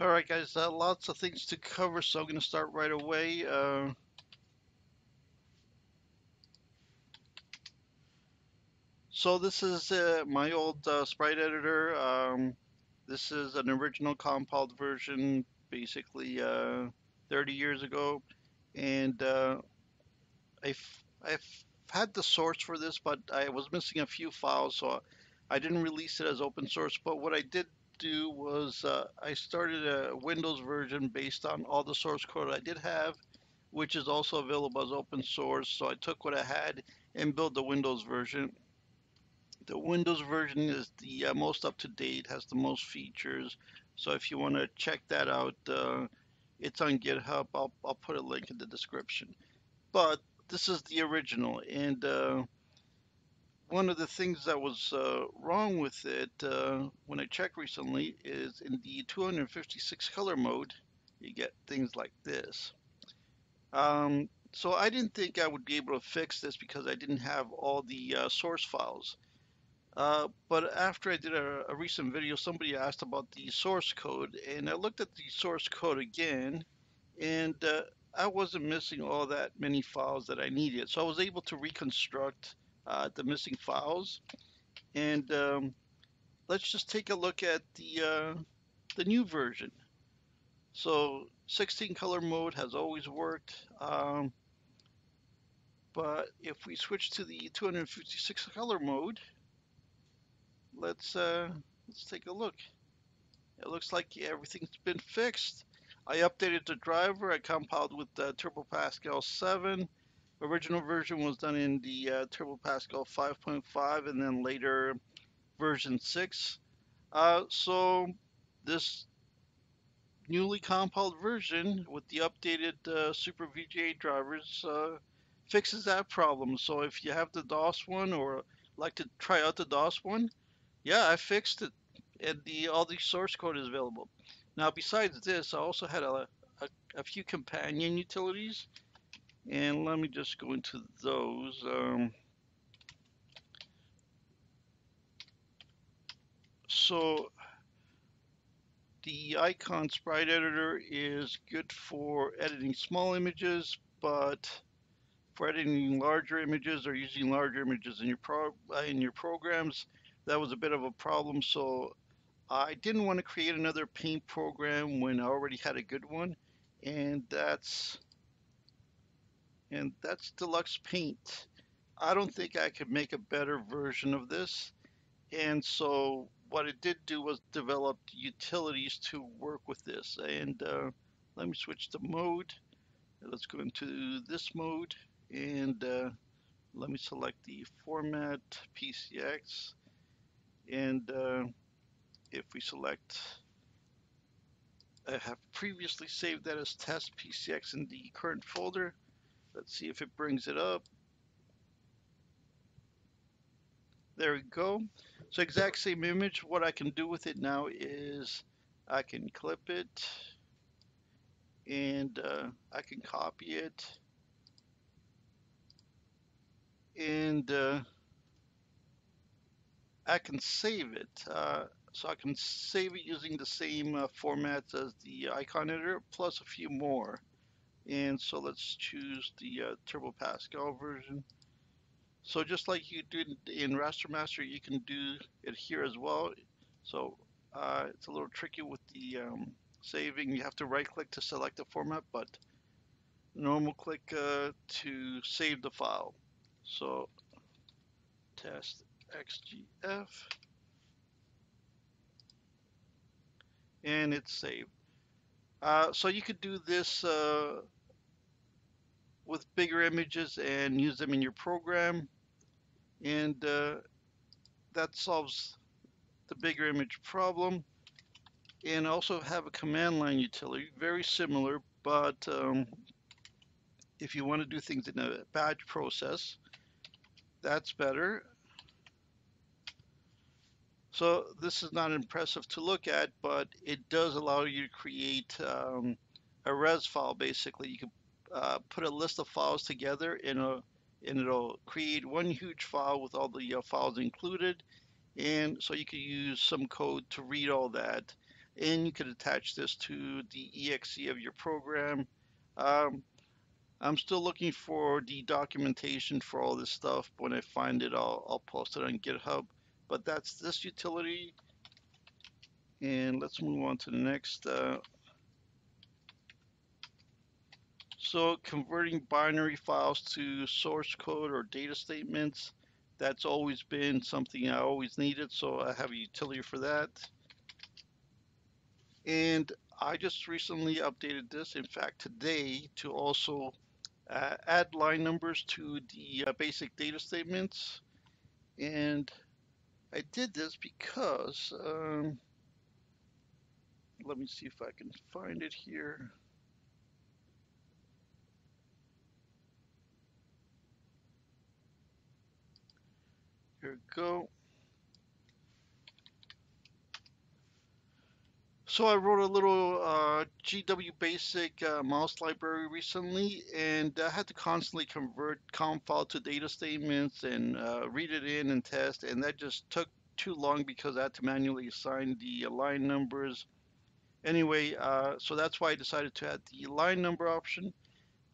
All right, guys, uh, lots of things to cover, so I'm going to start right away. Uh, so this is uh, my old uh, sprite editor. Um, this is an original compiled version, basically uh, 30 years ago, and uh, I've, I've had the source for this, but I was missing a few files, so I didn't release it as open source. But what I did do was uh, I started a Windows version based on all the source code I did have, which is also available as open source. So I took what I had and built the Windows version. The Windows version is the uh, most up to date, has the most features. So if you want to check that out, uh, it's on GitHub. I'll, I'll put a link in the description. But this is the original, and uh, one of the things that was uh, wrong with it uh, when I checked recently is in the 256 color mode, you get things like this. Um, so I didn't think I would be able to fix this because I didn't have all the uh, source files. Uh, but after I did a, a, recent video, somebody asked about the source code, and I looked at the source code again, and uh, I wasn't missing all that many files that I needed. So I was able to reconstruct uh, the missing files. And um, let's just take a look at the, uh, the new version. So 16 color mode has always worked. Um, but if we switch to the 256 color mode, let's uh, let's take a look. It looks like everything's been fixed. I updated the driver. I compiled with uh, Turbo Pascal 7 original version was done in the uh, Turbo Pascal 5.5 and then later version 6. Uh, so this newly compiled version with the updated uh, Super VGA drivers uh, fixes that problem. So if you have the DOS one or like to try out the DOS one, yeah, I fixed it, and the all the source code is available. Now, besides this, I also had a, a, a few companion utilities and let me just go into those. Um, so the icon sprite editor is good for editing small images, but for editing larger images or using larger images in your pro in your programs, that was a bit of a problem. So I didn't want to create another paint program when I already had a good one, and that's and that's deluxe paint. I don't think I could make a better version of this. And so what it did do was develop utilities to work with this. And uh, let me switch the mode. Let's go into this mode and uh, let me select the format PCX. And uh, if we select, I have previously saved that as test PCX in the current folder. Let's see if it brings it up. There we go. So exact same image. What I can do with it now is I can clip it and uh, I can copy it and uh, I can save it. Uh, so I can save it using the same uh, formats as the icon editor plus a few more. And so let's choose the uh, Turbo Pascal version. So just like you did in RasterMaster, you can do it here as well. So uh, it's a little tricky with the um, saving. You have to right click to select the format, but normal click uh, to save the file. So test XGF and it's saved. Uh, so you could do this uh, with bigger images and use them in your program. And uh, that solves the bigger image problem. And also have a command line utility, very similar, but um, if you want to do things in a batch process, that's better. So this is not impressive to look at, but it does allow you to create um, a res file. Basically, you can uh, put a list of files together in a and it'll create one huge file with all the uh, files included and so you can use some code to read all that and you could attach this to the exe of your program. Um, I'm still looking for the documentation for all this stuff. When I find it, I'll, I'll post it on GitHub. But that's this utility. And let's move on to the next. Uh, so converting binary files to source code or data statements, that's always been something I always needed. So I have a utility for that. And I just recently updated this, in fact, today to also uh, add line numbers to the uh, basic data statements. And I did this because, um, let me see if I can find it here. Here we go. So I wrote a little uh, GW Basic uh, mouse library recently, and I had to constantly convert com file to data statements and uh, read it in and test, and that just took too long because I had to manually assign the line numbers. Anyway, uh, so that's why I decided to add the line number option.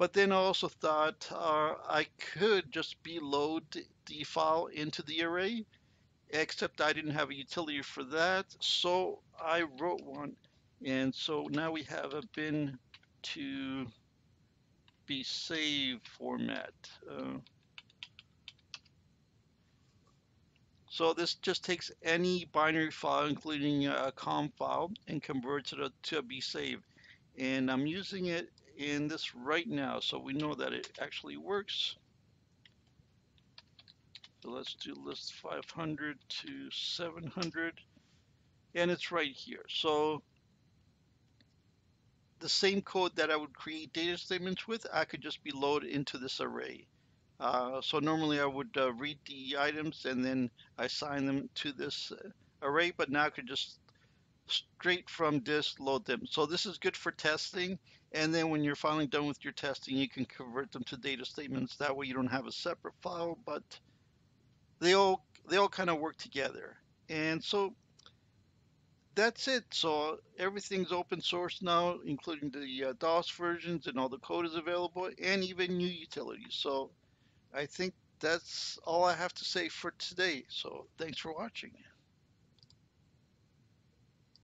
But then I also thought uh, I could just BLOAD the file into the array except I didn't have a utility for that. So I wrote one. And so now we have a bin to BSAVE format. Uh, so this just takes any binary file, including a com file, and converts it to a be saved. And I'm using it in this right now, so we know that it actually works. So let's do list 500 to 700 and it's right here. So the same code that I would create data statements with, I could just be loaded into this array. Uh, so normally I would uh, read the items and then I assign them to this uh, array, but now I could just straight from this load them. So this is good for testing. And then when you're finally done with your testing, you can convert them to data statements. That way you don't have a separate file, but they all they all kind of work together. And so that's it. So everything's open source now, including the uh, DOS versions, and all the code is available, and even new utilities. So I think that's all I have to say for today. So thanks for watching.